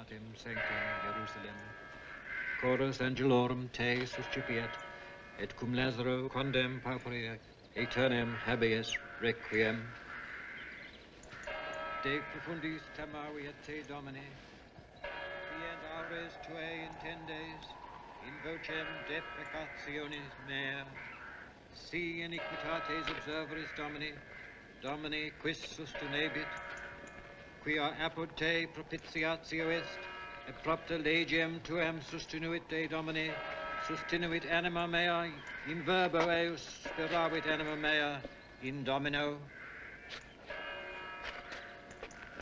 civitatem sanctam Jerusalem. Chorus angelorum te suscipiet, et cum Lazaro condem pauperia aeternem habeas requiem. De profundis tamavi et te domine, fiend aures tuae in ten days, in vocem deprecationis mea, si iniquitates observeris domini, domini quis sustinebit, quia apud te propitiatio est, et propter legem tuam sustinuit de domini, sustinuit anima mea, in verbo eus speravit anima mea, in domino.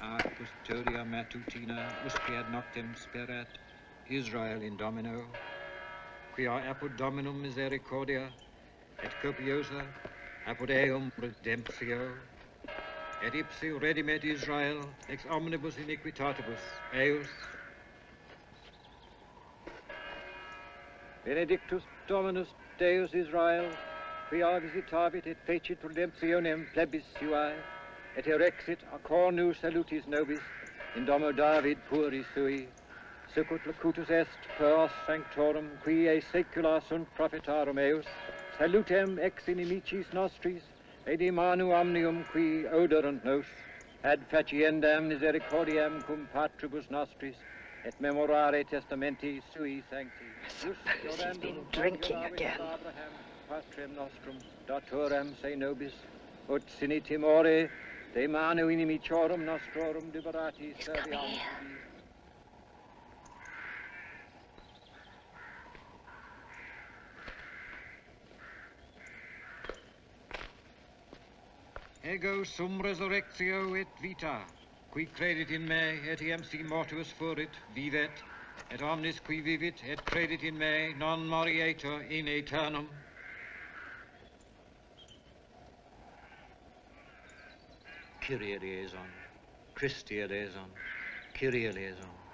A custodia matutina usque ad noctem sperat, Israel in domino, quia apud dominum misericordia, et copiosa apud eum redemptio, et ipsi redimet Israel ex omnibus iniquitatibus eus. Benedictus Dominus Deus Israel, quia visitavit et fecit redemptionem plebis suae, et erexit a cornu salutis nobis in domo David puri sui, sicut locutus est per os sanctorum qui e saecula sunt prophetarum eus, salutem ex inimicis nostris, Edi manu omnium qui oderant nos, ad faciendam misericordiam cum patribus nostris, et memorare testamenti sui sancti. Suppose he's been drinking again. Abraham, Patrem nostrum, datorem se nobis, ut sine timore, de manu inimiciorum nostrorum liberati He's coming here. Ego sum resurrectio et vita, qui credit in me, etiam si mortuus furit, vivet, et omnis qui vivit et credit in me, non morietur in aeternum. Kyrie eleison, Christi eleison, Kyrie eleison.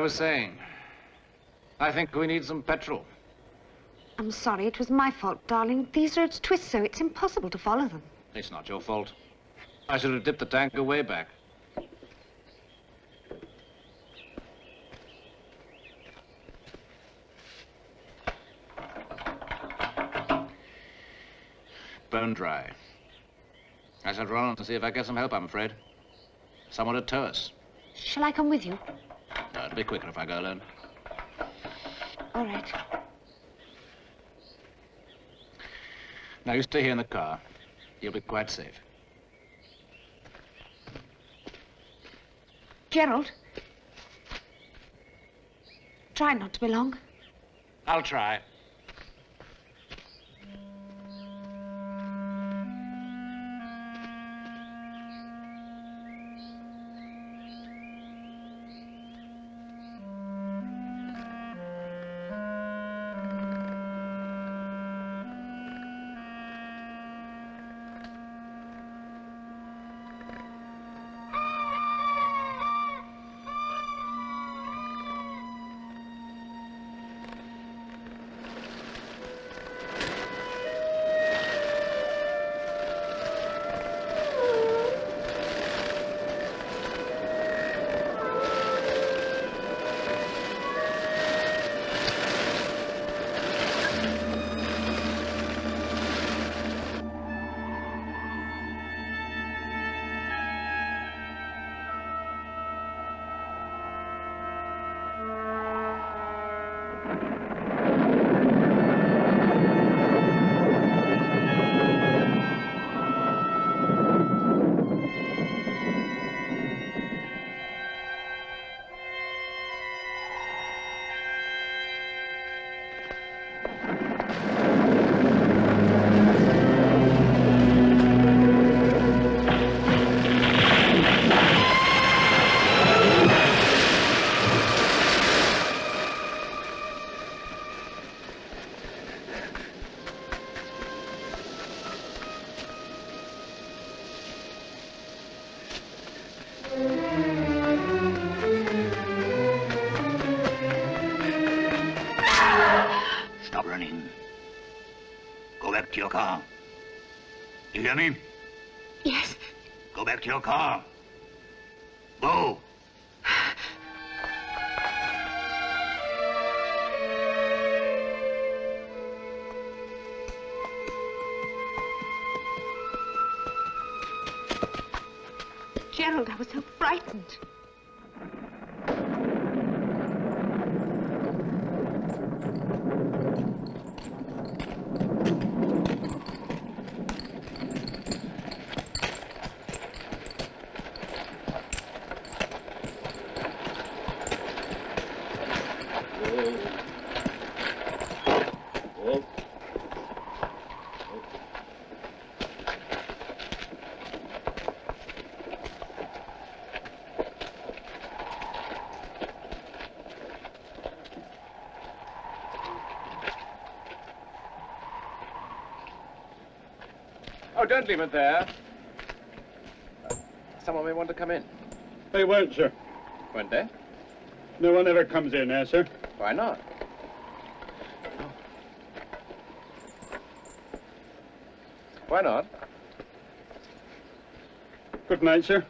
Was saying. I think we need some petrol. I'm sorry, it was my fault, darling. These roads twist so it's impossible to follow them. It's not your fault. I should have dipped the tanker way back. Bone dry. I shall run on to see if I get some help, I'm afraid. Someone to tow us. Shall I come with you? No, it'll be quicker if I go alone. All right. Now, you stay here in the car. You'll be quite safe. Gerald. Try not to be long. I'll try. Go back don't leave it there. Someone may want to come in. They won't, sir. Won't they? No one ever comes in there, sir. Why not? Why not? Good night, sir.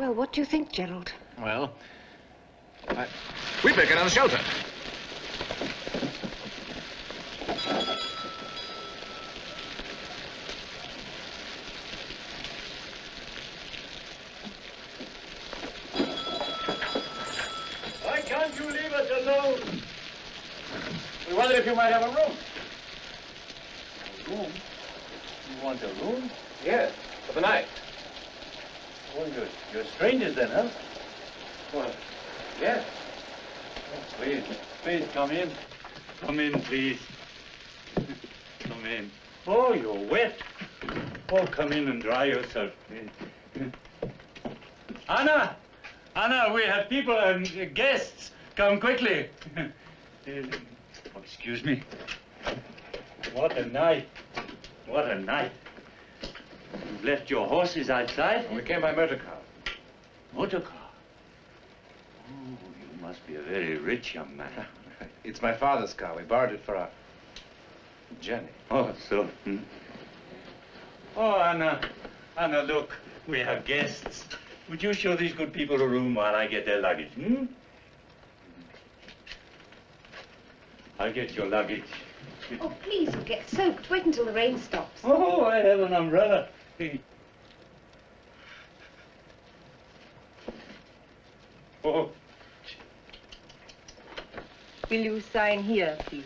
Well, what do you think, Gerald? Well, I... we'd better get out of the shelter. Why can't you leave us alone? We wondered if you might have a room. A room? You want a room? Yes, for the night. Oh, you're, you're strangers then, huh? Well, yes. Please, please come in. Come in, please. come in. Oh, you're wet. Oh, come in and dry yourself. please. Anna! Anna, we have people and guests. Come quickly. Um, oh, excuse me. What a night. What a night. You've left your horses outside? We came by motor car. Motor car. Oh, you must be a very rich young man. It's my father's car. We borrowed it for our journey. Oh, so. Hmm. Oh, Anna. Anna, look. We have guests. Would you show these good people a room while I get their luggage, hmm? I'll get your luggage. Oh, please, you'll get soaked. Wait until the rain stops. Oh, I have an umbrella. Oh, oh, Will you sign here, please?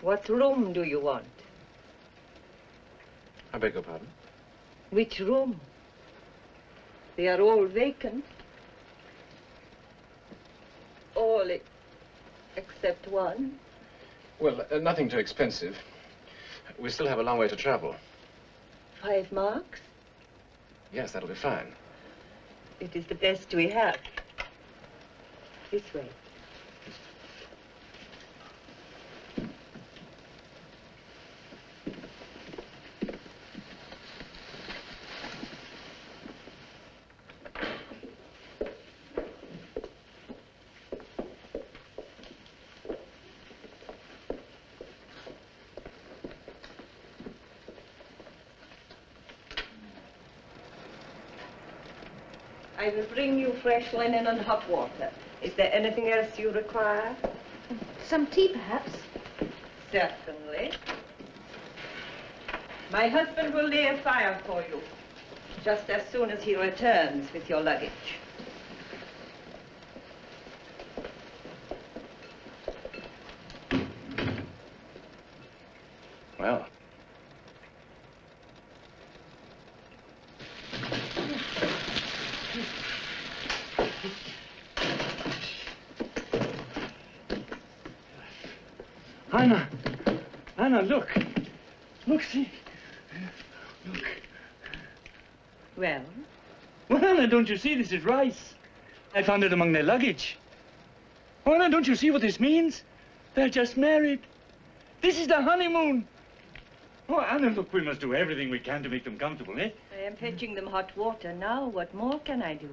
What room do you want? I beg your pardon? Which room? They are all vacant. All except one. Well, uh, nothing too expensive. We still have a long way to travel. Five marks. Yes, that'll be fine. It is the best we have. This way. I will bring you fresh linen and hot water. Is there anything else you require? Some tea, perhaps? Certainly. My husband will lay a fire for you, just as soon as he returns with your luggage. Well, Anna. Anna, look. Look, see. Look. Well, Well, Anna, don't you see this is rice? I found it among their luggage. Oh, Anna, don't you see what this means? They're just married. This is the honeymoon. Oh, Anna, look, we must do everything we can to make them comfortable, eh? I am fetching them hot water now. What more can I do?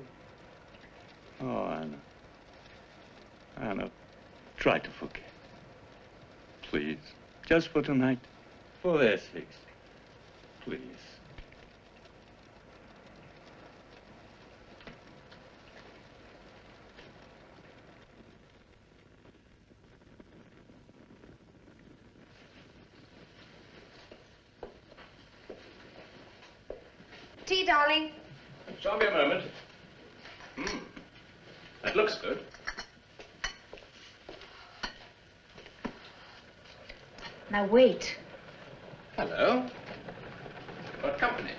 Oh, Anna. Anna, try to forget. Please. Just for tonight. For their sakes. Please. Tea, darling. show me a moment. Hmm. That looks good. Now, wait. Hello. What company.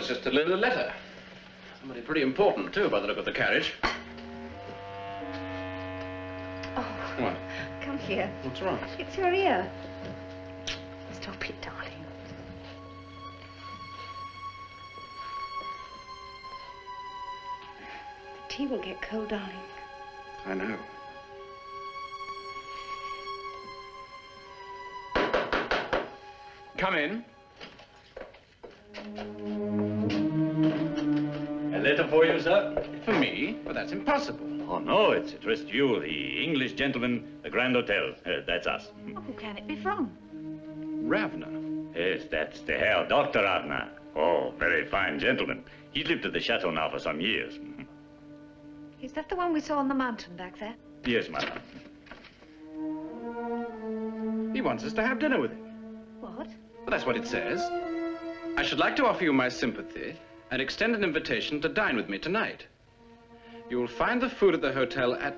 Has just delivered a letter. Somebody pretty important, too, by the look of the carriage. Oh, What? come here. What's wrong? It's your ear. Stop it, darling. The tea will get cold, darling. I know. Come in. That's impossible. Oh, no, it's addressed to you, the English gentleman, the Grand Hotel. Uh, that's us. Oh, who can it be from? Ravna. Yes, that's the Herr Dr. Ravna. Oh, very fine gentleman. He's lived at the chateau now for some years. Is that the one we saw on the mountain back there? Yes, madam. He wants us to have dinner with him. What? Well, that's what it says. I should like to offer you my sympathy and extend an invitation to dine with me tonight. You will find the food at the hotel at...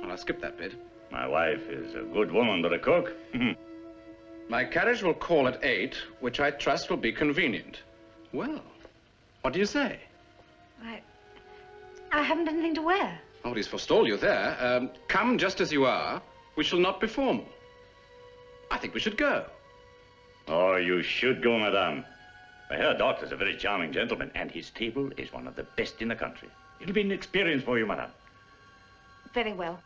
Well, I'll skip that bit. My wife is a good woman, but a cook. My carriage will call at eight, which I trust will be convenient. Well, what do you say? I... I haven't anything to wear. Oh, he's forestalled you there. Um, come just as you are. We shall not be formal. I think we should go. oh, you should go, madame. My Herr Doctor's a very charming gentleman, and his table is one of the best in the country. It'll be an experience for you, madame. Very well.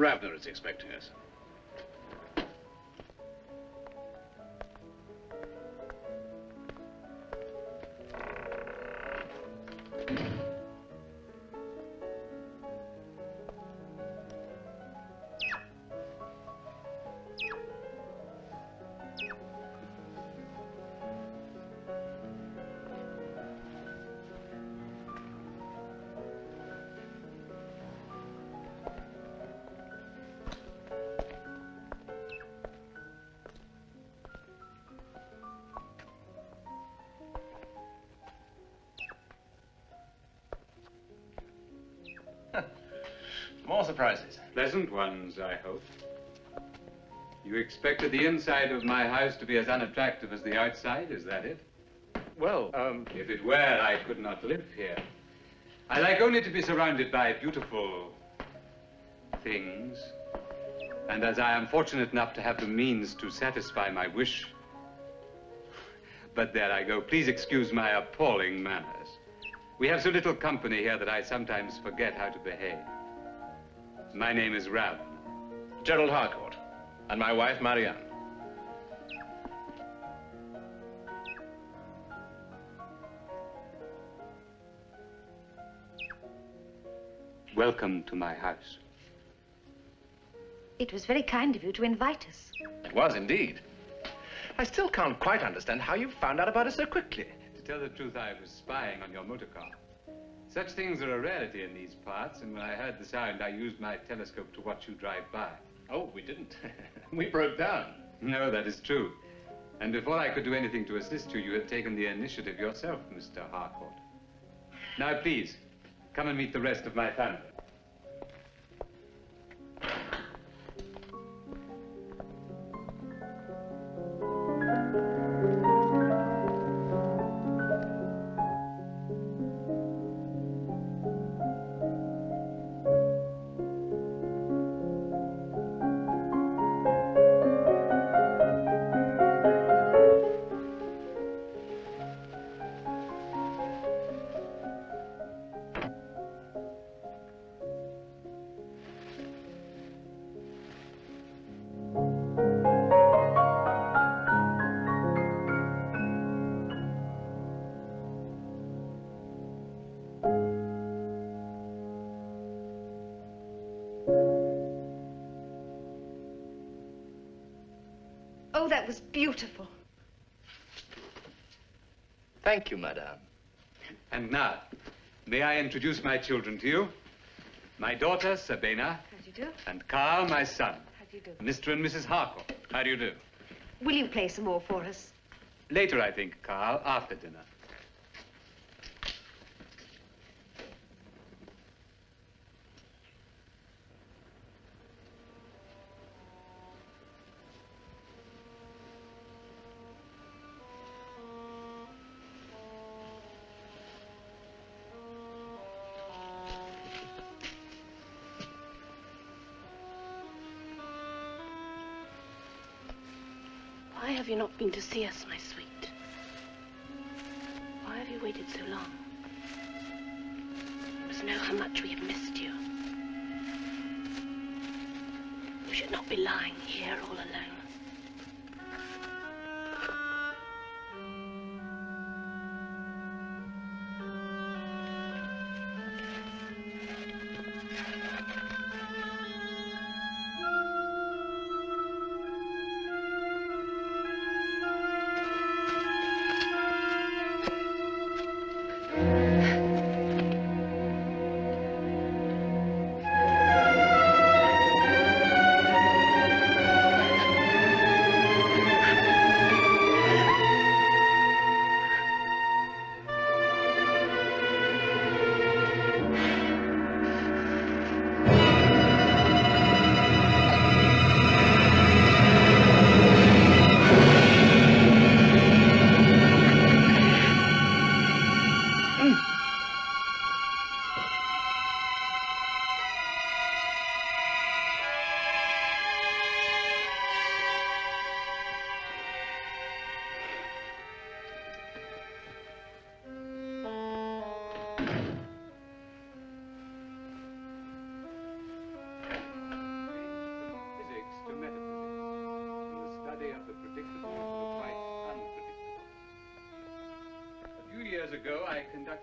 Dr. Ravna is expecting us. I hope. You expected the inside of my house to be as unattractive as the outside, is that it? Well, um, If it were, I could not live here. I like only to be surrounded by beautiful things. And as I am fortunate enough to have the means to satisfy my wish. But there I go. Please excuse my appalling manners. We have so little company here that I sometimes forget how to behave. My name is Rav. Gerald Harcourt. And my wife, Marianne. Welcome to my house. It was very kind of you to invite us. It was indeed. I still can't quite understand how you found out about us so quickly. To tell the truth, I was spying on your motor car. Such things are a rarity in these parts, and when I heard the sound, I used my telescope to watch you drive by. Oh, we didn't. we broke down. No, that is true. And before I could do anything to assist you, you had taken the initiative yourself, Mr. Harcourt. Now, please, come and meet the rest of my family. Thank you, madame. And now, may I introduce my children to you? My daughter, Sabena, How do you do? and Carl, my son. How do you do? Mr. and Mrs. Harcourt. How do you do? Will you play some more for us? Later, I think, Carl, after dinner. To see us,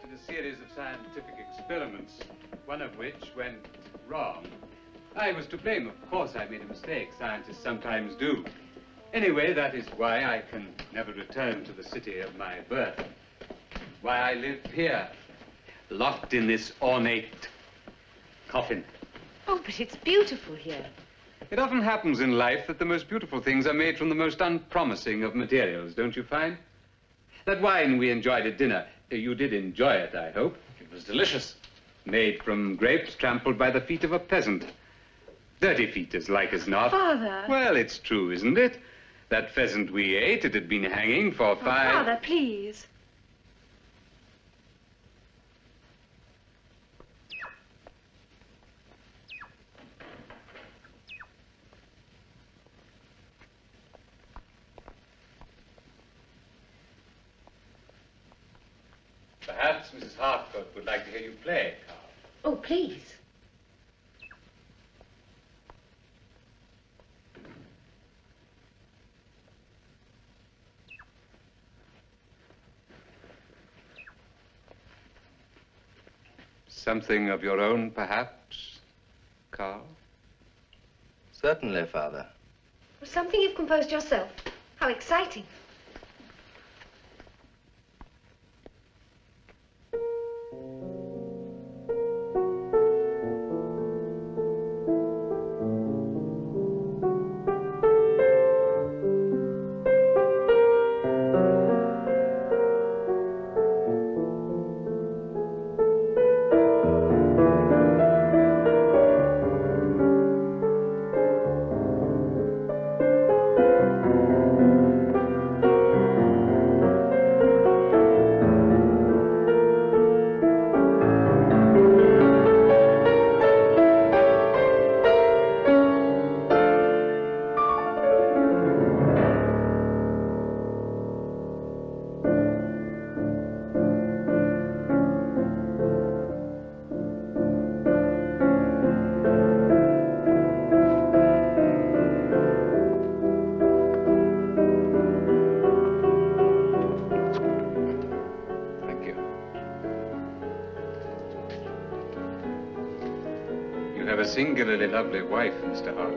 conducted a series of scientific experiments, one of which went wrong. I was to blame, of course. I made a mistake. Scientists sometimes do. Anyway, that is why I can never return to the city of my birth. Why I live here, locked in this ornate coffin. Oh, but it's beautiful here. It often happens in life that the most beautiful things are made from the most unpromising of materials, don't you find? That wine we enjoyed at dinner, you did enjoy it, I hope. It was delicious. Made from grapes trampled by the feet of a peasant. Dirty feet, as like as not. Father. Well, it's true, isn't it? That pheasant we ate, it had been hanging for oh, five... Father, please. Perhaps Mrs. Harcourt would like to hear you play, Carl. Oh, please. Something of your own, perhaps, Carl? Certainly, Father. Something you've composed yourself. How exciting. Lovely wife, Mr. Harcourt.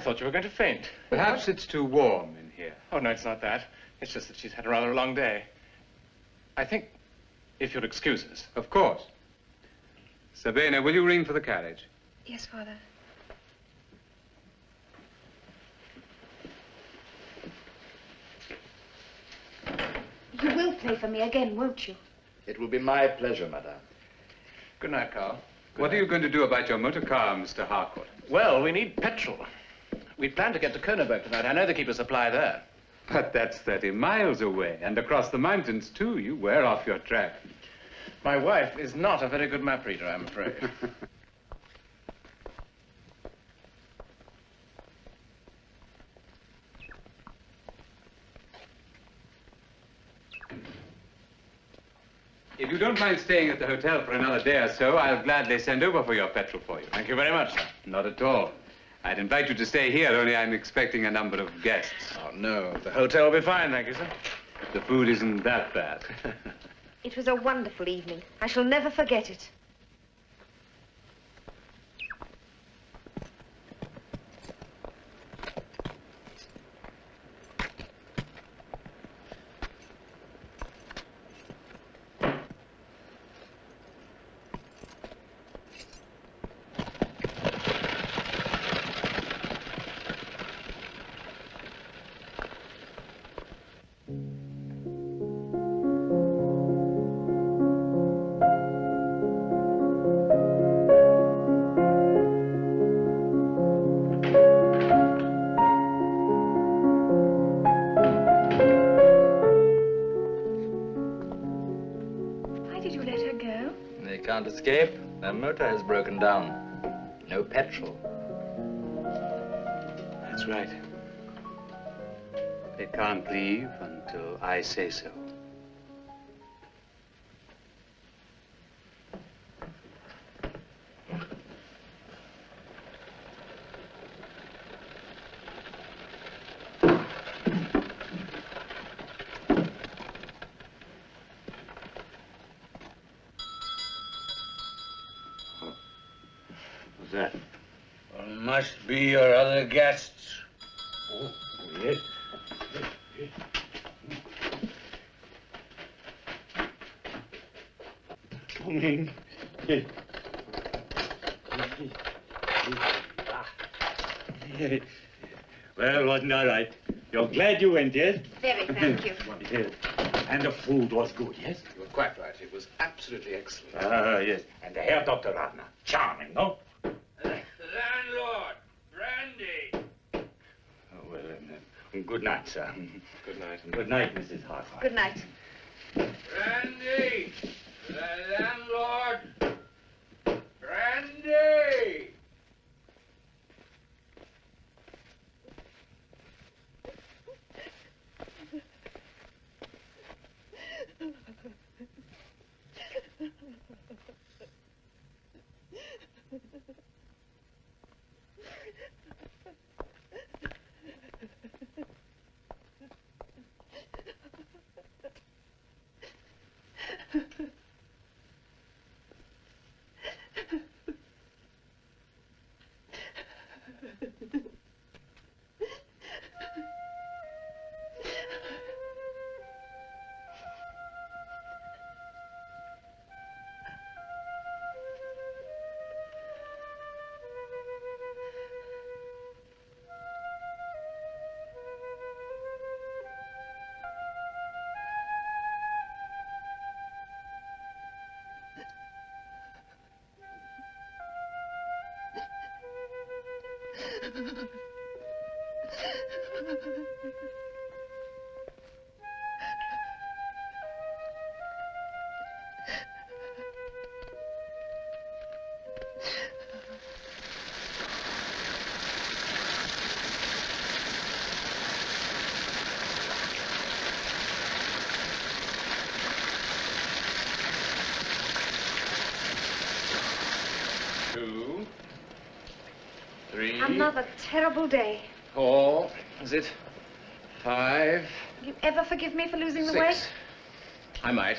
I thought you were going to faint. Perhaps it's too warm in here. Oh, no, it's not that. It's just that she's had a rather long day. I think, if you'll excuse us. Of course. Sabena, will you ring for the carriage? Yes, Father. You will play for me again, won't you? It will be my pleasure, madame. Good night, Carl. what are you going to do about your motor car, Mr. Harcourt? Well, we need petrol. We plan to get to Koneberg tonight. I know they keep a supply there. But that's 30 miles away, and across the mountains, too. You wear off your track. My wife is not a very good map reader, I'm afraid. If you don't mind staying at the hotel for another day or so, I'll gladly send over for your petrol for you. Thank you very much, sir. Not at all. I'd invite you to stay here, only I'm expecting a number of guests. Oh, no. The hotel will be fine, thank you, sir. The food isn't that bad. It was a wonderful evening. I shall never forget it. Can't escape. Their motor has broken down. No petrol. That's right. They can't leave until I say so. What's that? must be your other guests. Oh, yes. Come in. Well, wasn't all right. You're glad you went, yes? Very, thank you. Yes. And the food was good, yes? You were quite right. It was absolutely excellent. Ah, yes. And the Herr Dr. Ravna. Charming, no? Landlord, brandy. Oh, well, um, uh, good night, sir. Good night. Good night, Mrs. Hartwell. Good night. Another terrible day. Four. Is it? Five. Will you ever forgive me for losing the Six. weight? I might.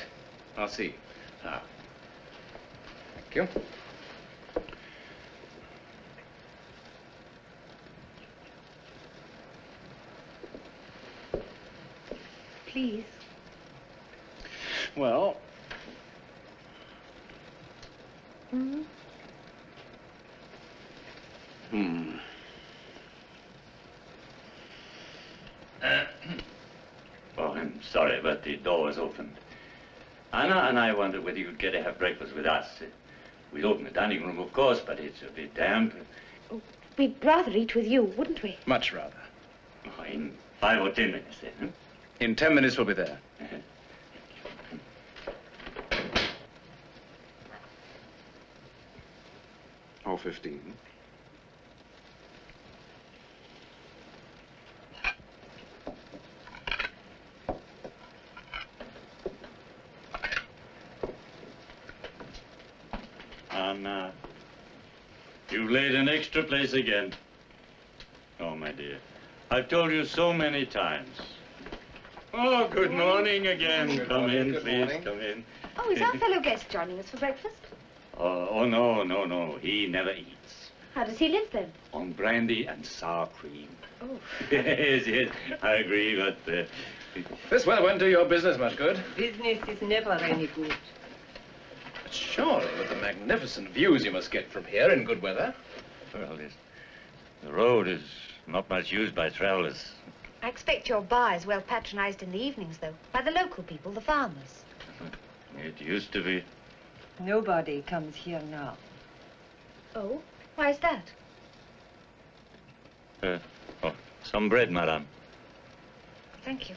I'll see. Now. Thank you. Please. Well, door doors opened. Anna and I wondered whether you'd get to have breakfast with us. We'd open the dining room, of course, but it's a bit damp. Oh, we'd rather eat with you, wouldn't we? Much rather. Oh, in five or ten minutes, then. Huh? In ten minutes, we'll be there. Uh-huh. or 15. Extra place again. Oh, my dear. I've told you so many times. Oh, good morning again. Good come morning, in, good please, morning. come in. Oh, is our fellow guest joining us for breakfast? Oh, oh, no, no, no. He never eats. How does he live then? On brandy and sour cream. Oh. yes, yes, I agree, but... Uh, This weather won't do your business much good. Business is never any good. But surely, with the magnificent views you must get from here in good weather. Well, this, the road is not much used by travelers. I expect your bar is well patronized in the evenings, though, by the local people, the farmers. It used to be. Nobody comes here now. Oh? Why is that? Uh, oh, some bread, madame. Thank you.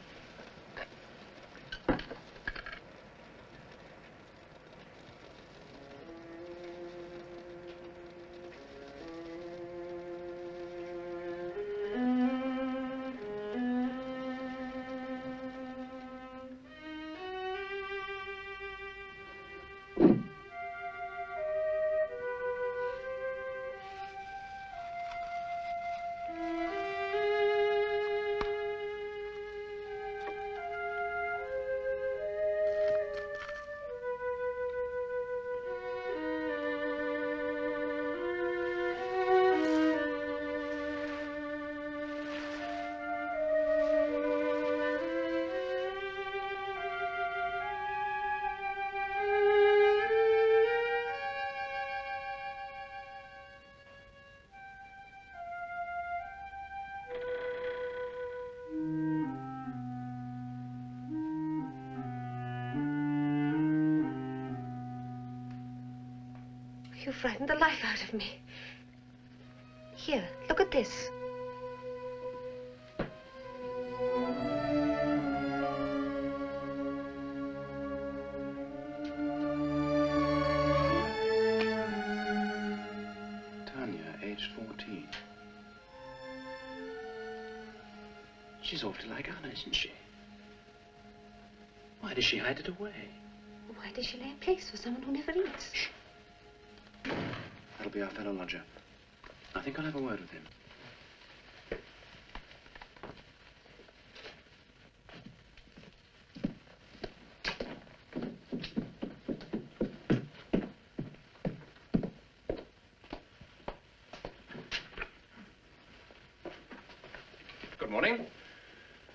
You frightened the life out of me. Here, look at this. Tanya, aged 14. She's awfully like Anna, isn't she? Why does she hide it away? Why does she lay a place for someone who never eats? Our fellow lodger. I think I'll have a word with him. Good morning.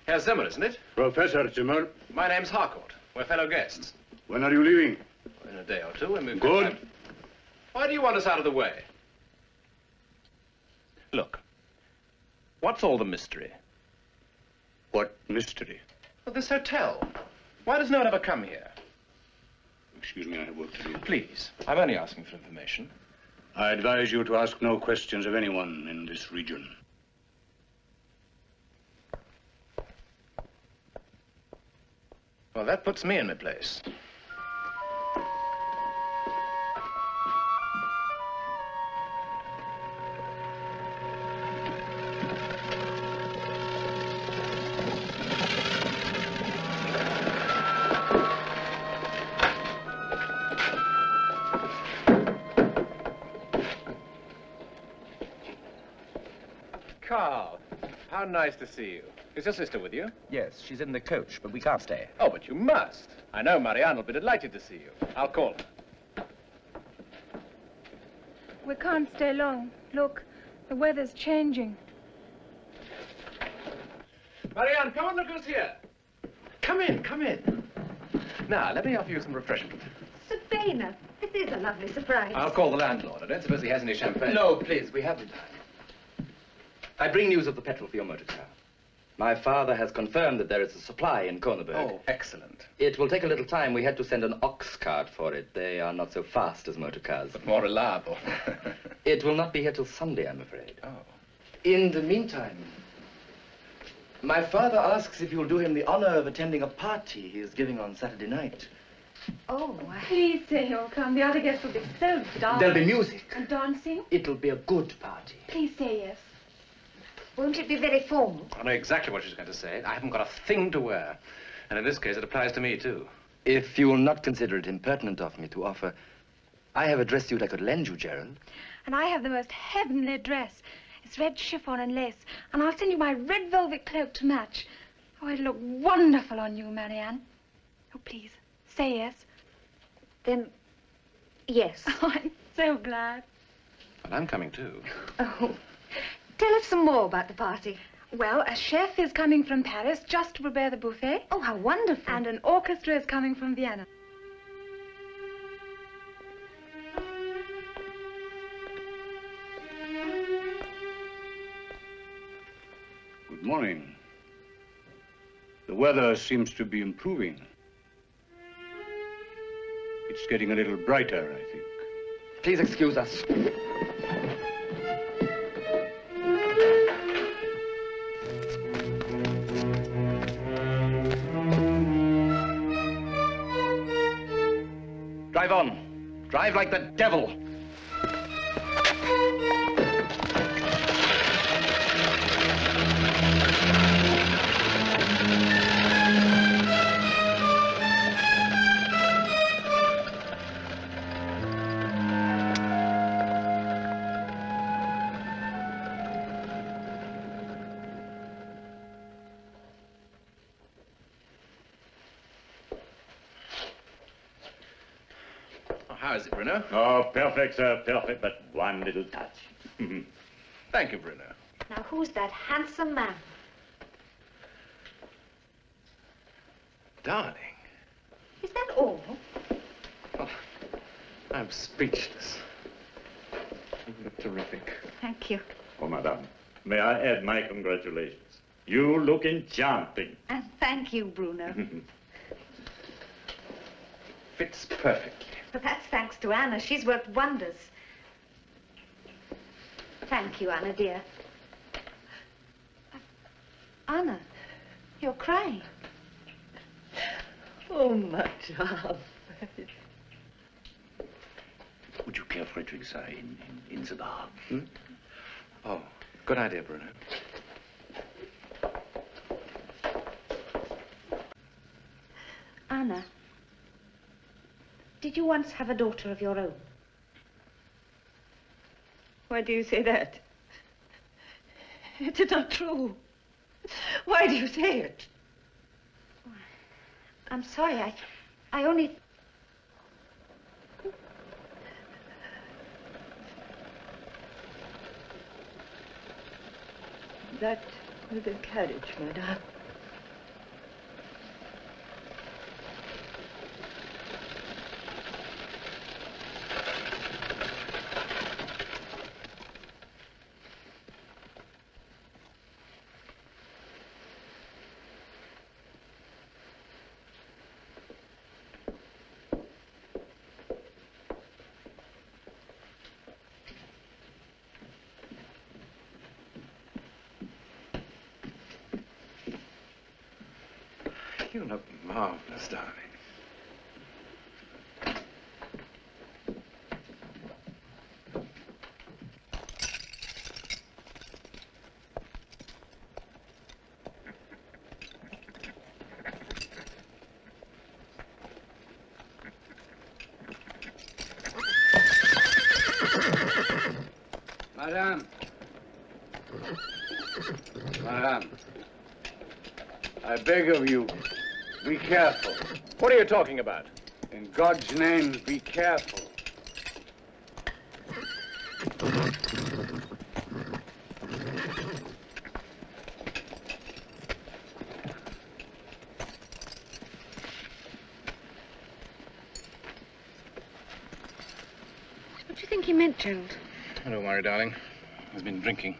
Herr Zimmer, isn't it? Professor Zimmer, My name's Harcourt. We're fellow guests. when are you leaving? In a day or two, and we've Good. Why do you want us out of the way? What's all the mystery? What mystery? Well, this hotel. Why does no one ever come here? Excuse me, I have work to do. Please, I'm only asking for information. I advise you to ask no questions of anyone in this region. Well, that puts me in my place. Nice to see you. Is your sister with you? Yes, she's in the coach, but we can't stay. Oh, but you must. I know Marianne will be delighted to see you. I'll call her. We can't stay long. Look, the weather's changing. Marianne, come on, look who's here. Come in, come in. Now, let me offer you some refreshment. Sabena, this is a lovely surprise. I'll call the landlord. I don't suppose he has any champagne. No, please, we haven't. I bring news of the petrol for your motor car. My father has confirmed that there is a supply in Korneberg. Oh, excellent. It will take a little time. We had to send an ox cart for it. They are not so fast as motor cars. But more reliable. it will not be here till Sunday, I'm afraid. Oh. In the meantime, my father asks if you'll do him the honor of attending a party he is giving on Saturday night. Oh, please say you'll come. The other guests will be so dull. There'll be music. And dancing? It'll be a good party. Please say yes. Won't it be very formal? I know exactly what she's going to say. I haven't got a thing to wear. And in this case, it applies to me, too. If you will not consider it impertinent of me to offer, I have a dress suit I could lend you, Gerald. And I have the most heavenly dress. It's red chiffon and lace. And I'll send you my red velvet cloak to match. Oh, it'll look wonderful on you, Marianne. Oh, please, say yes. Then, yes. Oh, I'm so glad. Well, I'm coming, too. Oh, tell us some more about the party. Well, a chef is coming from Paris just to prepare the buffet. Oh, how wonderful. And an orchestra is coming from Vienna. Good morning. The weather seems to be improving. It's getting a little brighter, I think. Please excuse us. Drive like the devil. Perfect, sir, perfect, but one little touch. Mm-hmm. Thank you, Bruno. Now, who's that handsome man? Darling, Is that all? Oh, I'm speechless. You look terrific. Thank you. Oh, madame, may I add my congratulations? You look enchanting. And thank you, Bruno. Mm-hmm. Fits perfectly. But that's thanks to Anna. She's worked wonders. Thank you, Anna, dear. Anna, you're crying. Oh, my child. Would you care for a drink, sir, in, in, in the bar? Hmm? Oh, good idea, Bruno. Anna, did you once have a daughter of your own? Why do you say that? It's not true. Why do you say it? I'm sorry, I, I only... That the carriage, madame. You look Madame. Madame. I beg of you, be careful. What are you talking about? In God's name, be careful. What do you think he meant, Gerald? Don't worry, darling. He's been drinking.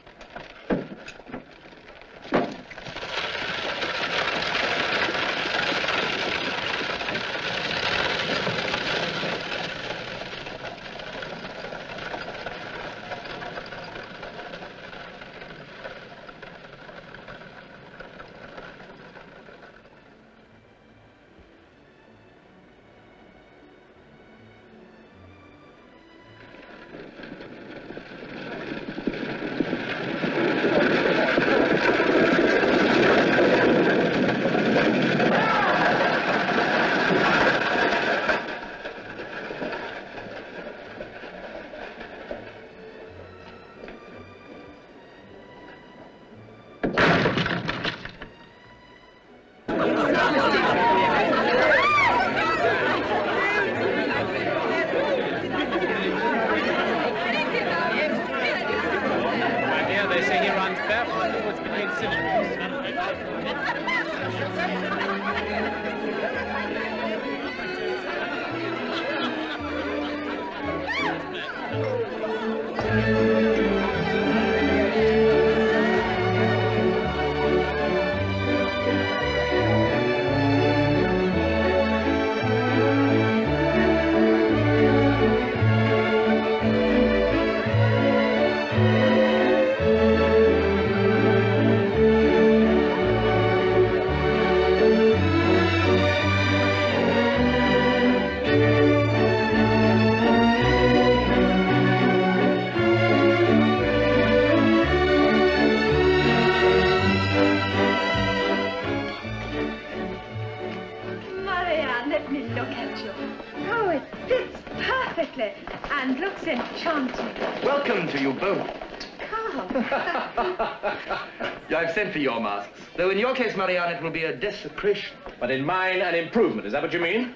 Marianne, it will be a desecration. But in mine, an improvement. Is that what you mean?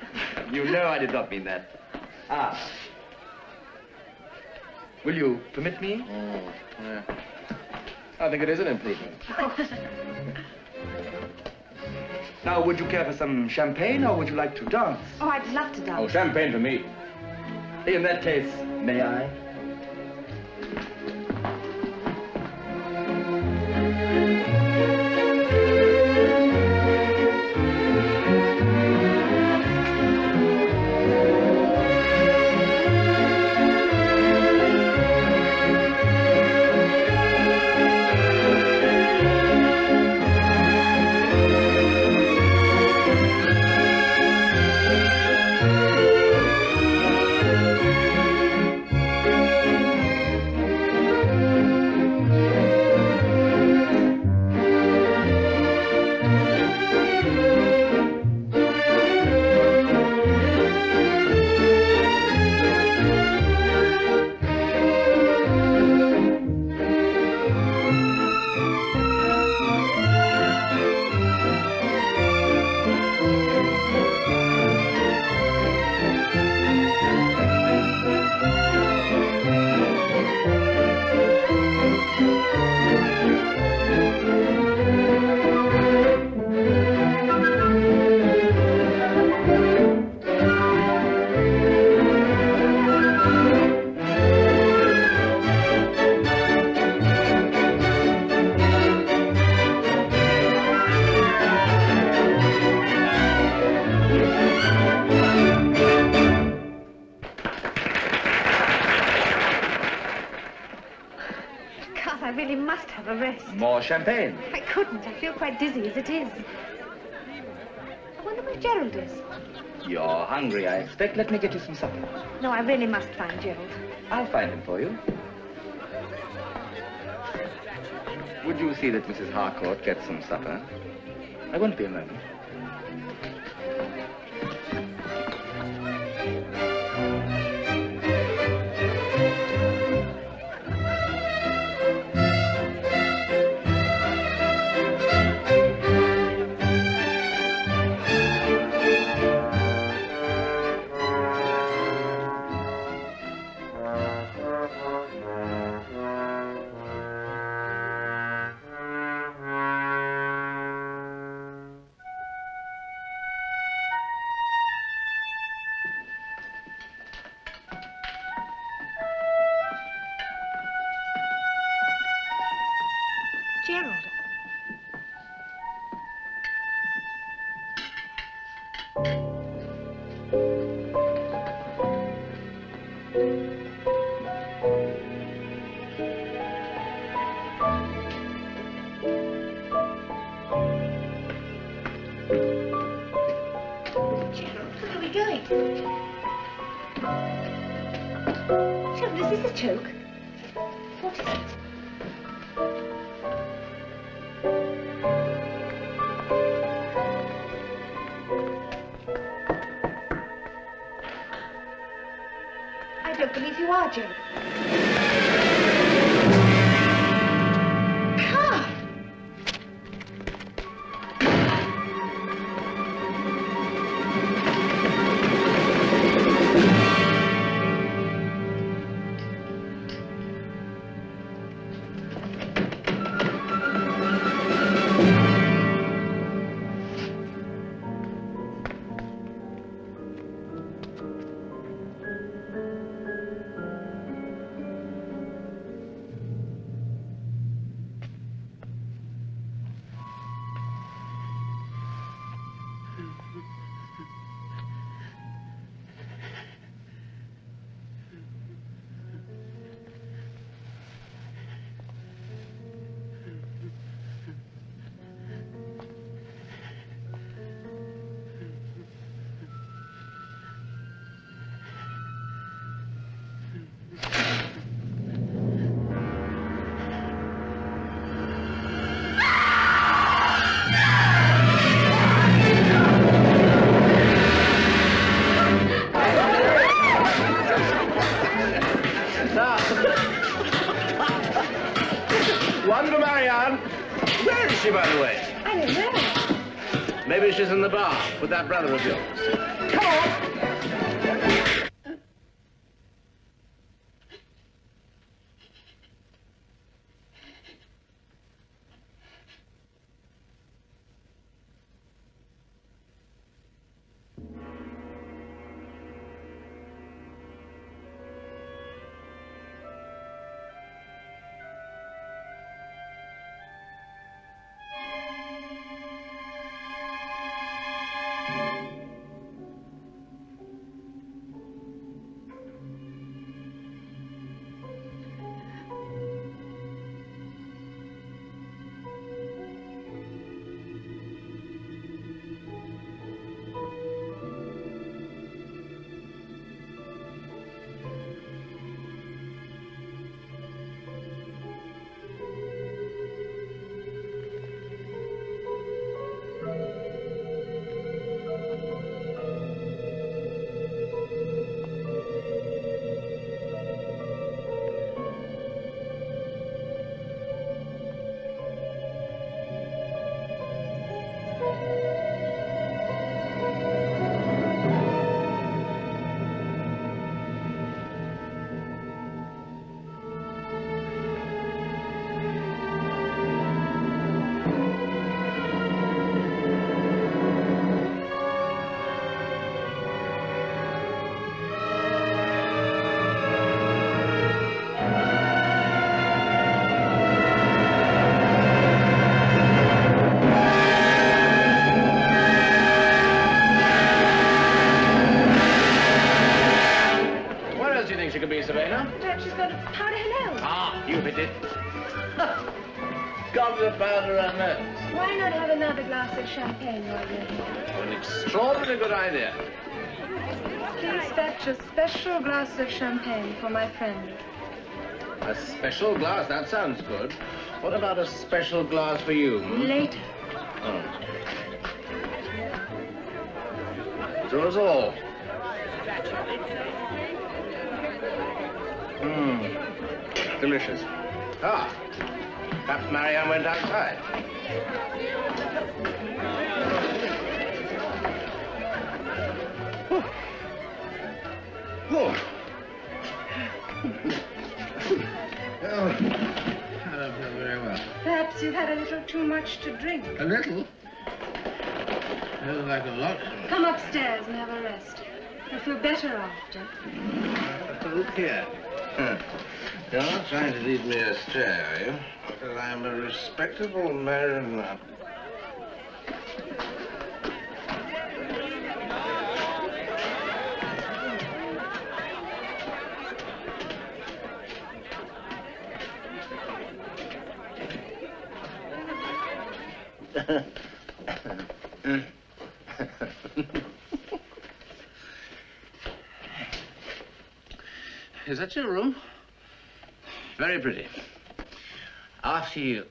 You know I did not mean that. Ah. Will you permit me? Oh, yeah. I think it is an improvement. Now, would you care for some champagne or would you like to dance? Oh, I'd love to dance. Oh, champagne for me. In that case, may I? God, champagne. I couldn't. I feel quite dizzy as it is. I wonder where Gerald is. You're hungry, I expect. Let me get you some supper. No, I really must find Gerald. I'll find him for you. Would you see that Mrs. Harcourt gets some supper? I won't be a moment. With that brother of yours. Powder nose. Why not have another glass of champagne while you're here? An extraordinarily good idea. Please fetch a special glass of champagne for my friend. A special glass, that sounds good. What about a special glass for you? hmm? Later. Oh. Us all. Mmm. Delicious. Ah. Perhaps Marianne went outside. Oh. Oh, I don't feel very well. Perhaps you've had a little too much to drink. A little? Feels like a lot. Come upstairs and have a rest. You'll feel better after. Look here. Hmm. You're not trying to lead me astray, are you? Because I'm a respectable mariner. Is that your room? Very pretty. After you.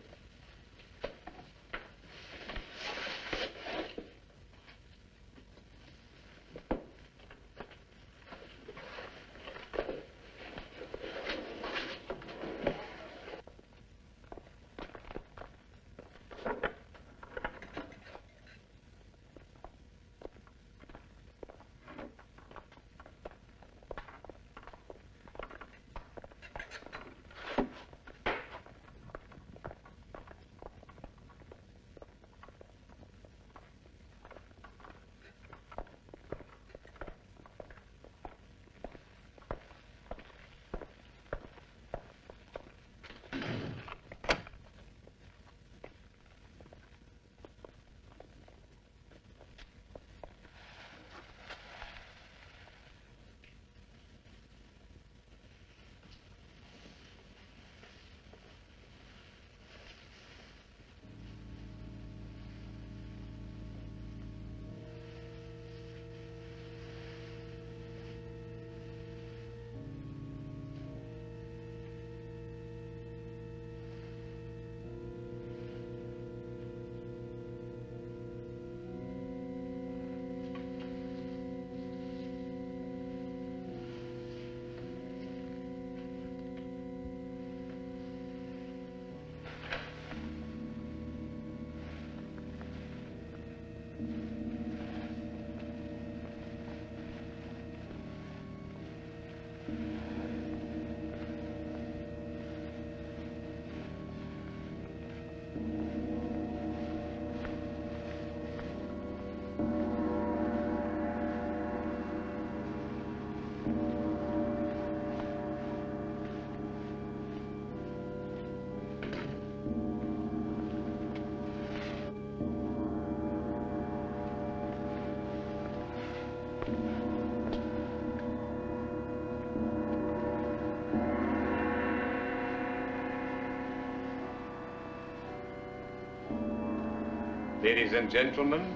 Ladies and gentlemen,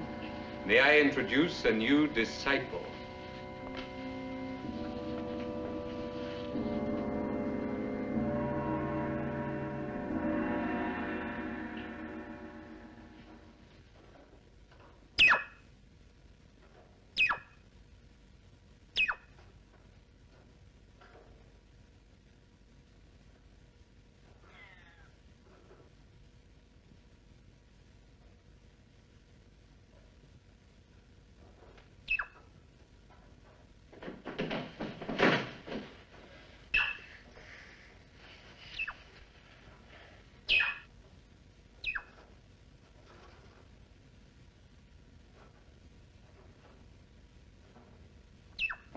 may I introduce a new disciple.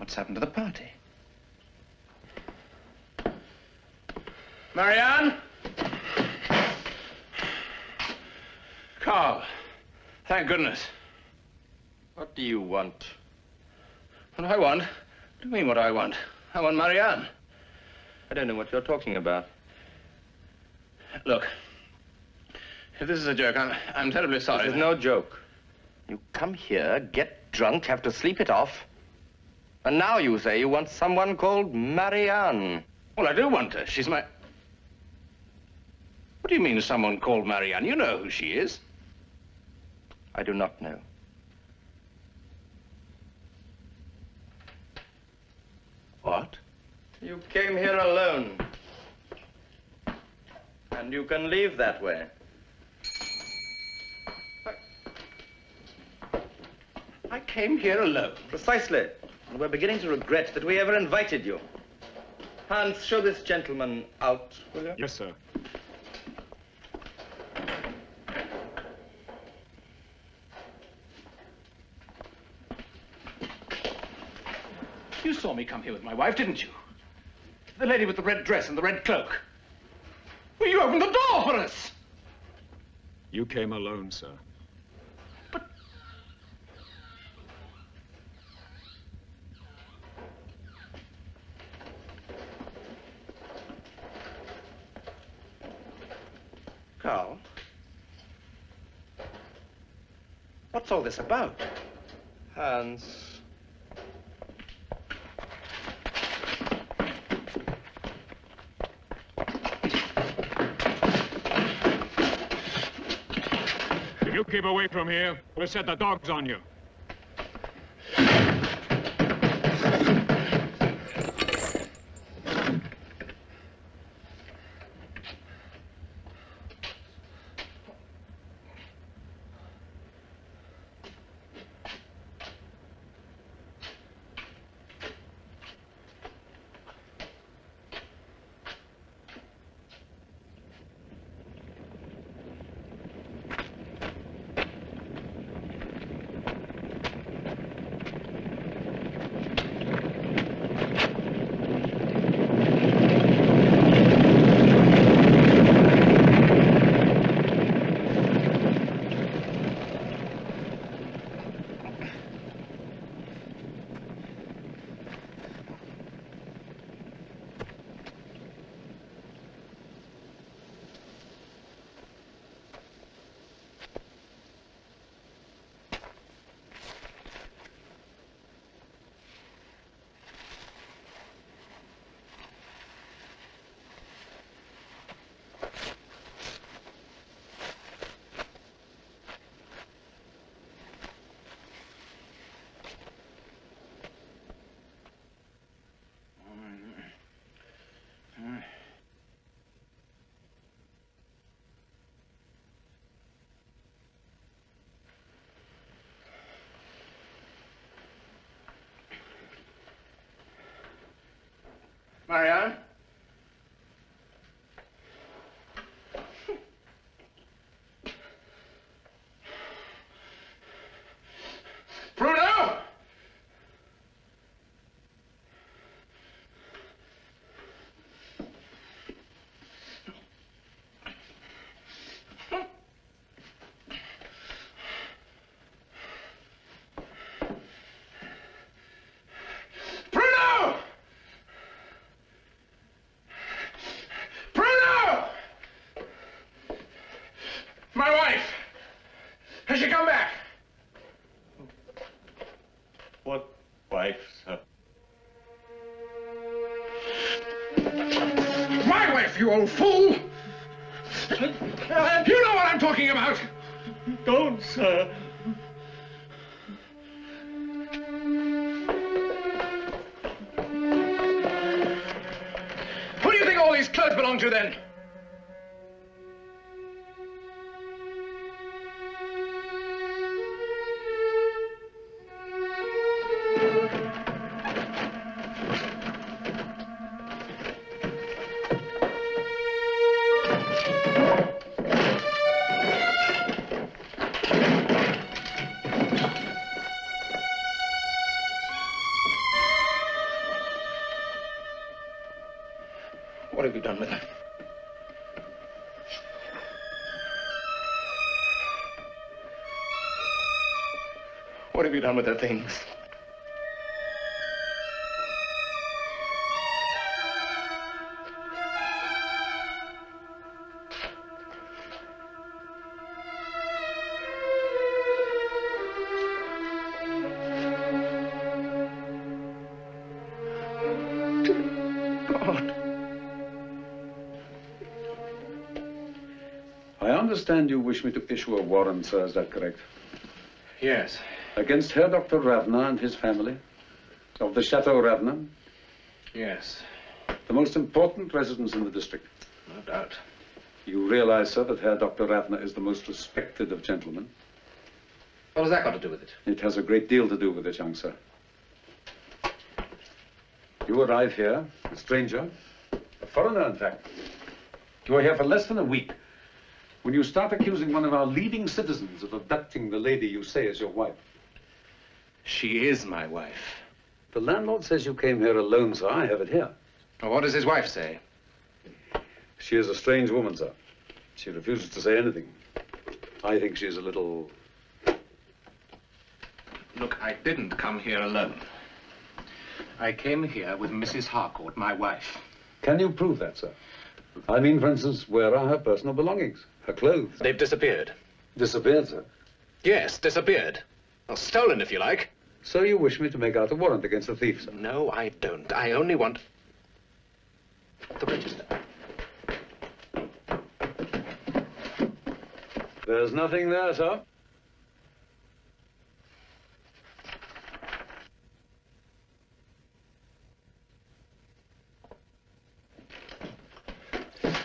What's happened to the party? Marianne? Carl, thank goodness. What do you want? What do I want? What do you mean, what I want? I want Marianne. I don't know what you're talking about. Look, if this is a joke, I'm, I'm terribly sorry. This is no joke. You come here, get drunk, have to sleep it off. And now you say you want someone called Marianne. Well, I do want her. She's my... What do you mean, someone called Marianne? You know who she is. I do not know. What? You came here alone. And you can leave that way. I came here alone. Precisely. And we're beginning to regret that we ever invited you. Hans, show this gentleman out, will you? Yes, sir. You saw me come here with my wife, didn't you? The lady with the red dress and the red cloak. Well, you opened the door for us. You came alone, sir. What's all this about? Hans. If you keep away from here, we'll set the dogs on you. Marianne? Done with her things? God. I understand you wish me to issue a warrant, sir. Is that correct? Yes. Against Herr Dr. Ravna and his family? Of the Chateau Ravna? Yes. The most important residence in the district. No doubt. You realize, sir, that Herr Dr. Ravna is the most respected of gentlemen? What has that got to do with it? It has a great deal to do with it, young sir. You arrive here, a stranger, a foreigner, in fact. You are here for less than a week. When you start accusing one of our leading citizens of abducting the lady you say is your wife. She is my wife. The landlord says you came here alone, sir. I have it here. Well, what does his wife say? She is a strange woman, sir. She refuses to say anything. I think she's a little... Look, I didn't come here alone. I came here with Mrs. Harcourt, my wife. Can you prove that, sir? I mean, for instance, where are her personal belongings? Her clothes? They've disappeared. Disappeared, sir? Yes, disappeared. Or stolen, if you like. So you wish me to make out a warrant against the thief, sir? No, I don't. I only want the register. There's nothing there, sir.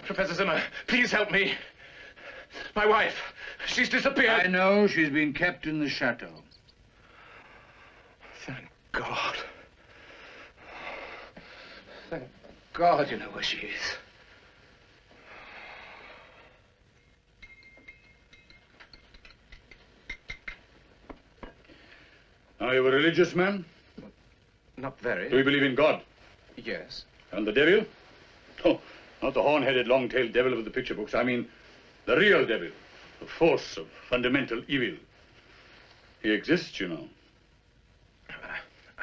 Professor Zimmer, please help me. My wife, she's disappeared. I know she's been kept in the chateau. Thank God. Thank God you know where she is. Are you a religious man? Not very. Do you believe in God? Yes. And the devil? Oh, not the horn-headed, long-tailed devil of the picture books. I mean the real devil, the force of fundamental evil. He exists, you know.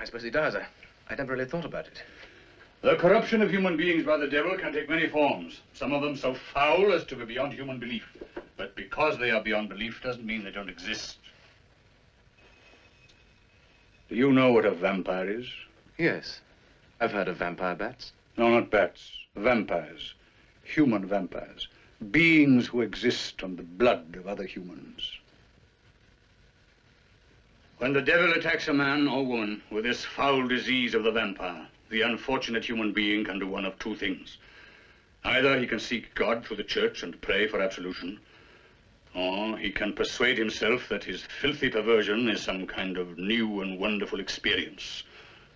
I suppose he does. I, I never really thought about it. The corruption of human beings by the devil can take many forms. Some of them so foul as to be beyond human belief. But because they are beyond belief doesn't mean they don't exist. Do you know what a vampire is? Yes. I've heard of vampire bats. No, not bats. Vampires. Human vampires. Beings who exist on the blood of other humans. When the devil attacks a man or woman with this foul disease of the vampire, the unfortunate human being can do one of two things. Either he can seek God through the church and pray for absolution, or he can persuade himself that his filthy perversion is some kind of new and wonderful experience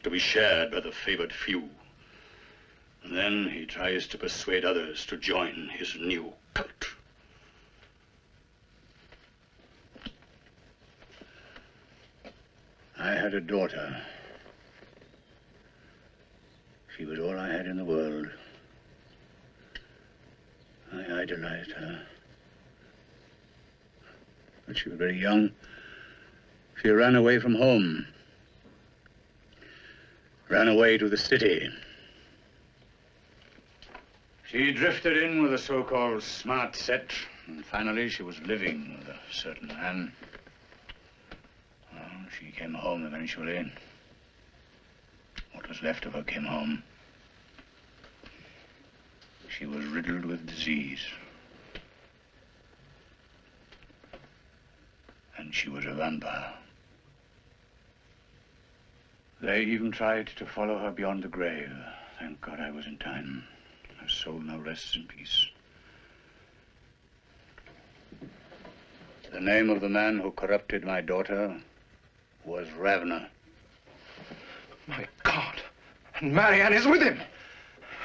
to be shared by the favored few. And then he tries to persuade others to join his new cult. I had a daughter. She was all I had in the world. I idolized her. When she was very young, she ran away from home. Ran away to the city. She drifted in with a so-called smart set, and finally she was living with a certain man. She came home eventually. What was left of her came home. She was riddled with disease. And she was a vampire. They even tried to follow her beyond the grave. Thank God I was in time. Her soul now rests in peace. The name of the man who corrupted my daughter was Ravna. My God. And Marianne is with him.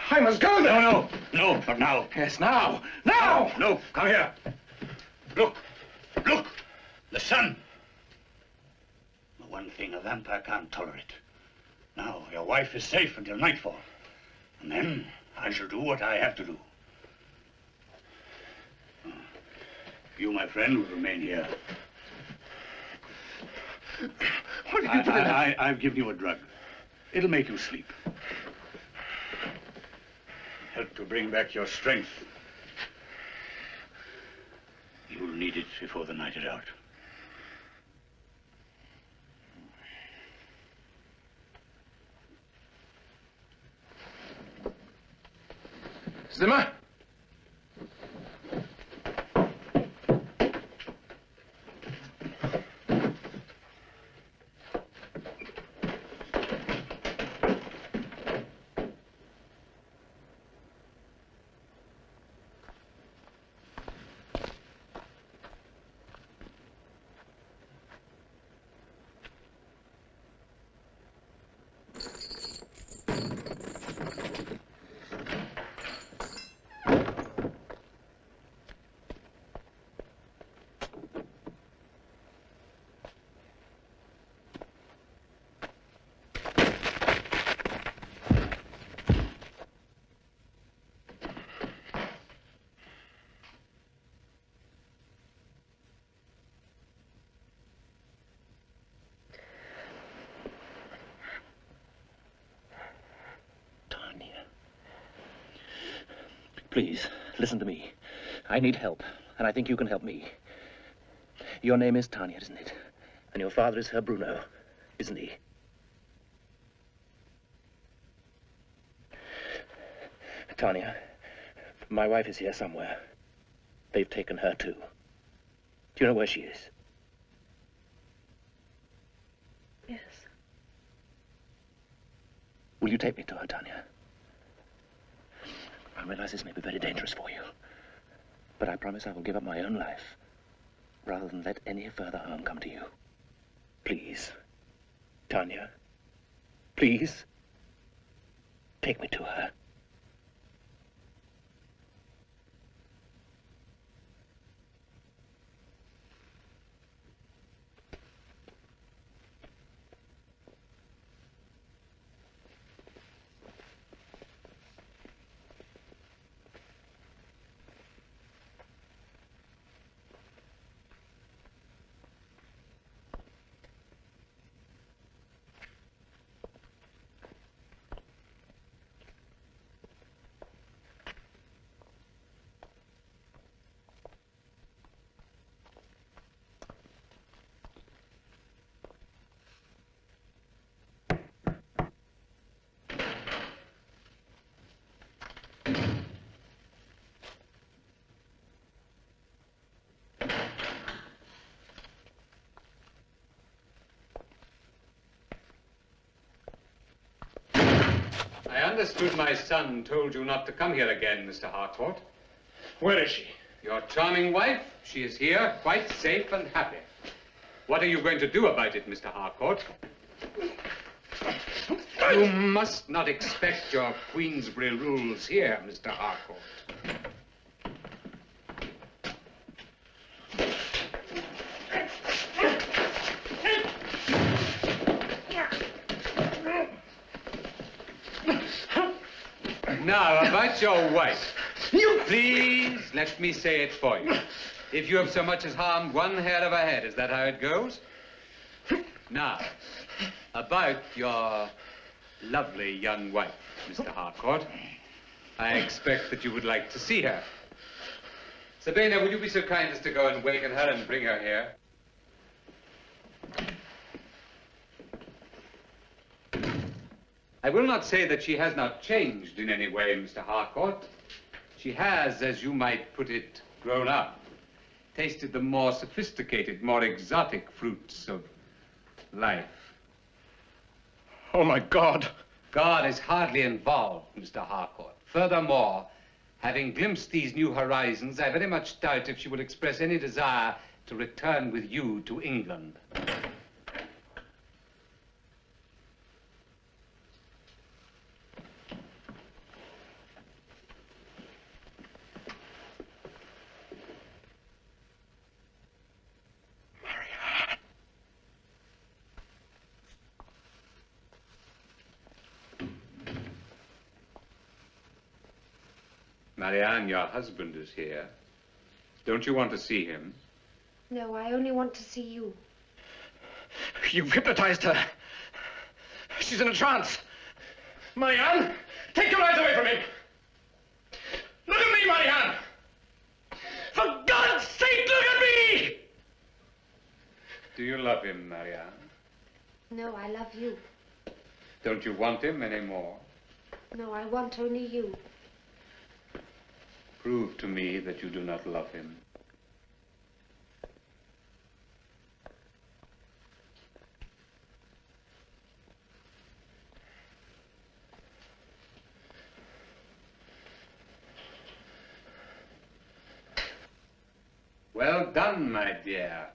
I must go there. No, no. No, not now. Yes, now. Now! No, come here. Look. Look. The sun. The one thing a vampire can't tolerate. Now, your wife is safe until nightfall. And then I shall do what I have to do. You, my friend, will remain here. What did you put I, I, I've given you a drug. It'll make you sleep. Help to bring back your strength. You'll need it before the night is out. Zimmer? Please, listen to me. I need help, and I think you can help me. Your name is Tanya, isn't it? And your father is Herr Bruno, isn't he? Tanya, my wife is here somewhere. They've taken her too. Do you know where she is? Yes. Will you take me to her, Tanya? I realize this may be very dangerous for you. But I promise I will give up my own life rather than let any further harm come to you. Please, Tanya, please, take me to her. I understood my son told you not to come here again, Mr. Harcourt. Where is she? Your charming wife. She is here, quite safe and happy. What are you going to do about it, Mr. Harcourt? You must not expect your Queensberry rules here, Mr. Harcourt. Now, your wife. You... Please, let me say it for you. If you have so much as harmed one hair of her head, is that how it goes? Now, about your lovely young wife, Mr. Harcourt. I expect that you would like to see her. Sabena, would you be so kind as to go and waken her and bring her here? I will not say that she has not changed in any way, Mr. Harcourt. She has, as you might put it, grown up, tasted the more sophisticated, more exotic fruits of life. Oh, my God. God is hardly involved, Mr. Harcourt. Furthermore, having glimpsed these new horizons, I very much doubt if she will express any desire to return with you to England. Marianne, your husband is here. Don't you want to see him? No, I only want to see you. You've hypnotized her. She's in a trance. Marianne, take your eyes away from him. Look at me, Marianne. For God's sake, look at me! Do you love him, Marianne? No, I love you. Don't you want him anymore? No, I want only you. Prove to me that you do not love him. Well done, my dear.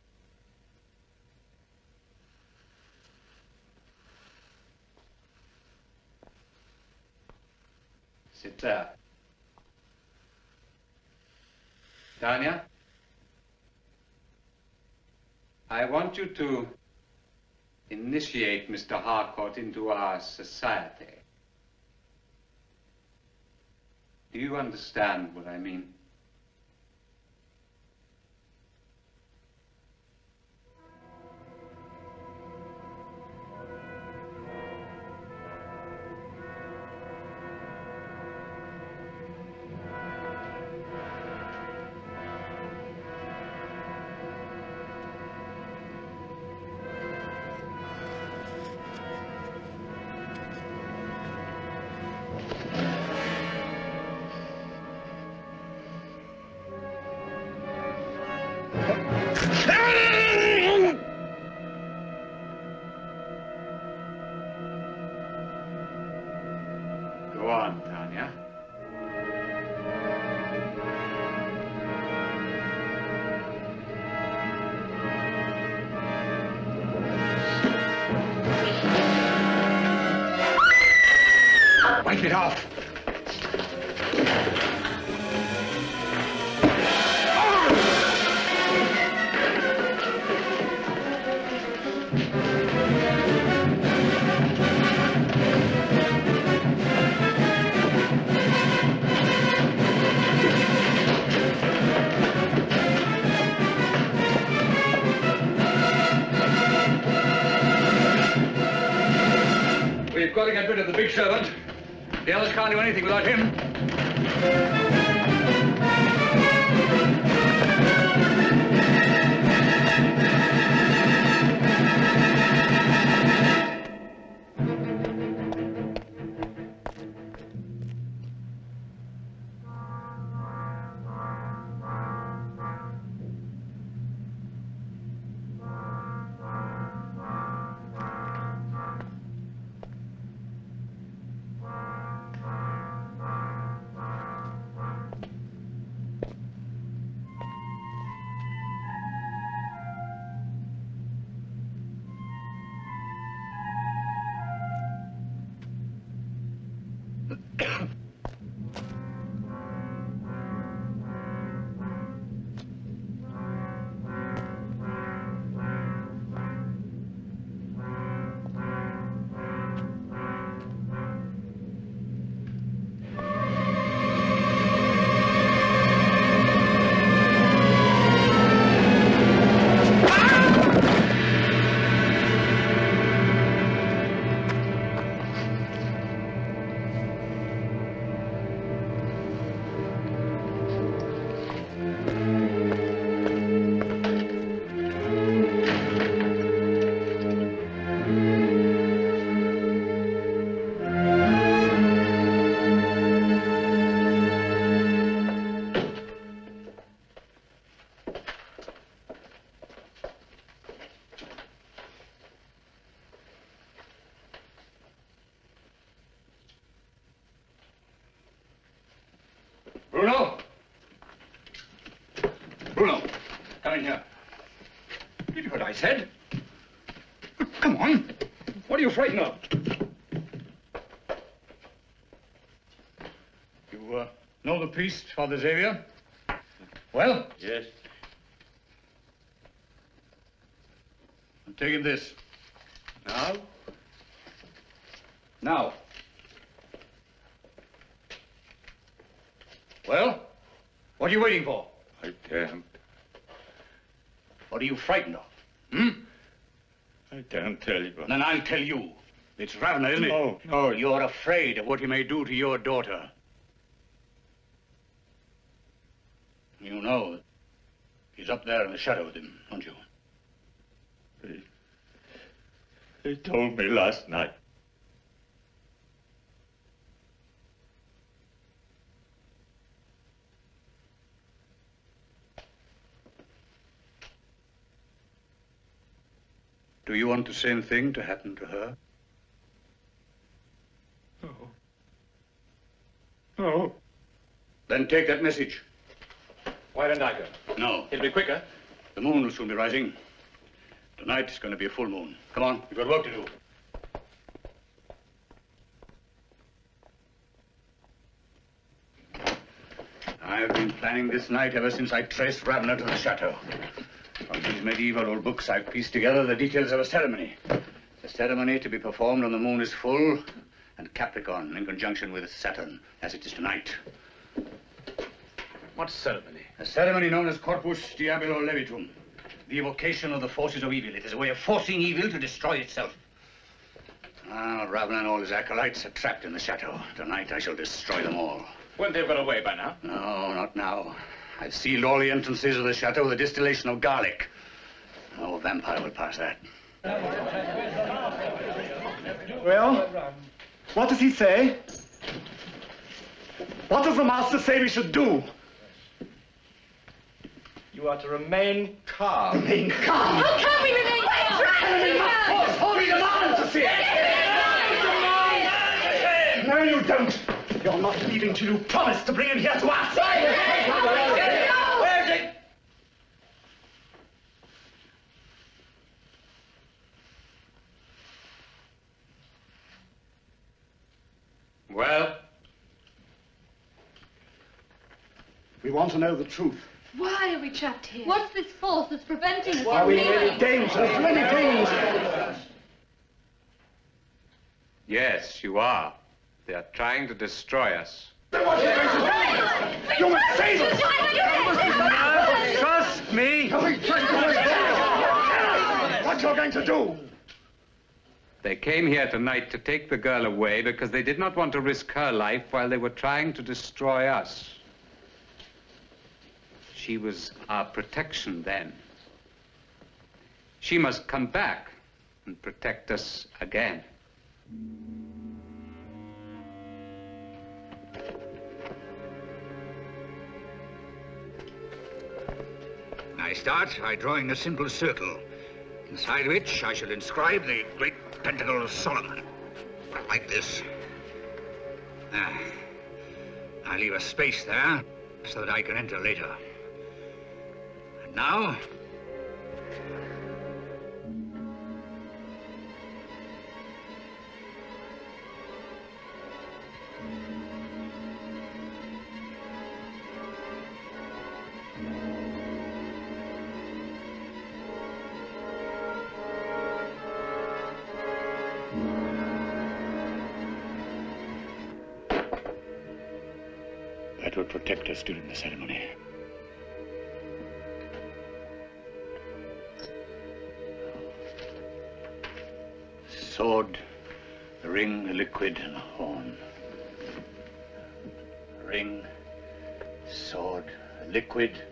Sit there. Tanya, I want you to initiate Mr. Harcourt into our society. Do you understand what I mean? It off. We've got to get rid of the big servant. The others can't do anything without him. Said? Come on. What are you frightened of? You uh, know the priest, Father Xavier? Well? Yes. I'm taking this. Now? Now. Well? What are you waiting for? I daren't. What are you frightened of? Hmm? I daren't tell you. Then I'll tell you. It's Ravna, isn't it? No, no. You're afraid of what he may do to your daughter. You know he's up there in the shadow with him, don't you? He, he told me last night. Do you want the same thing to happen to her? No. No. Then take that message. Why don't I go? No. It'll be quicker. The moon will soon be rising. Tonight is going to be a full moon. Come on, we've got work to do. I've been planning this night ever since I traced Ravna to the chateau. From these medieval old books, I've pieced together the details of a ceremony. The ceremony to be performed when the moon is full and Capricorn in conjunction with Saturn, as it is tonight. What ceremony? A ceremony known as Corpus Diabolo Levitum. The evocation of the forces of evil. It is a way of forcing evil to destroy itself. Ah, Ravna and all his acolytes are trapped in the chateau. Tonight I shall destroy them all. Wouldn't they have got away by now? No, not now. I've sealed all the entrances of the chateau with a distillation of garlic. Oh, no vampire will pass that. Well, what does he say? What does the master say we should do? You are to remain calm. Remain calm? How can we remain calm? Of course, only the man to see it. No, you don't. I'm not leaving till you promise to bring him here to us. Where's it? Well, We want to know the truth. Why are we trapped here? What's this force that's preventing us Are from we in leaving? any danger? In any danger? yes, you are. They are trying to destroy us. You must save us! Trust me! What you're going to do? They came here tonight to take the girl away because they did not want to risk her life while they were trying to destroy us. She was our protection then. She must come back and protect us again. I start by drawing a simple circle, inside which I shall inscribe the great pentacle of Solomon. Like this. Ah. I leave a space there so that I can enter later. And now, liquid,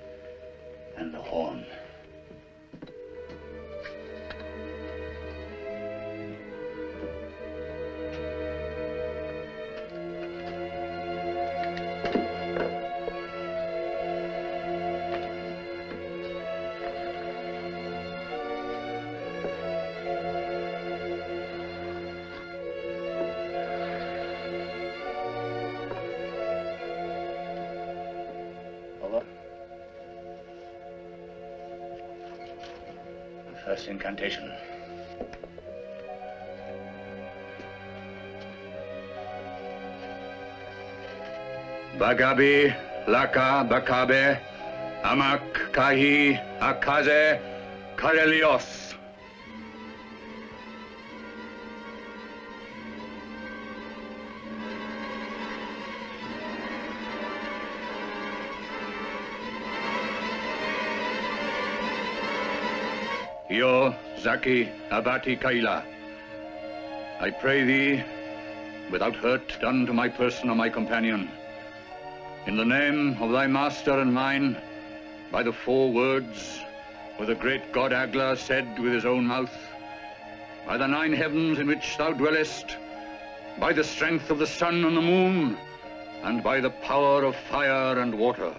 First incantation. Bagabi, Laka, Bakabe, Amak, Kahi, Akaze, Karelios. Zaki, Abati, Kaila. I pray thee, without hurt done to my person or my companion, in the name of thy master and mine, by the four words where the great god Agla said with his own mouth, by the nine heavens in which thou dwellest, by the strength of the sun and the moon, and by the power of fire and water.